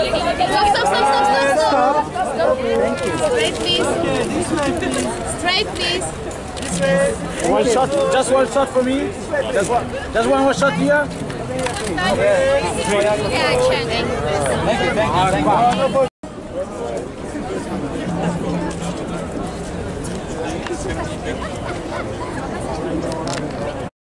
Stop, stop, stop, stop, stop, stop. stop, Straight, please. Please. Straight, please. One shot, just one shot for me. Just one, just one more shot here. Thank you, thank you, thank you. Thank you.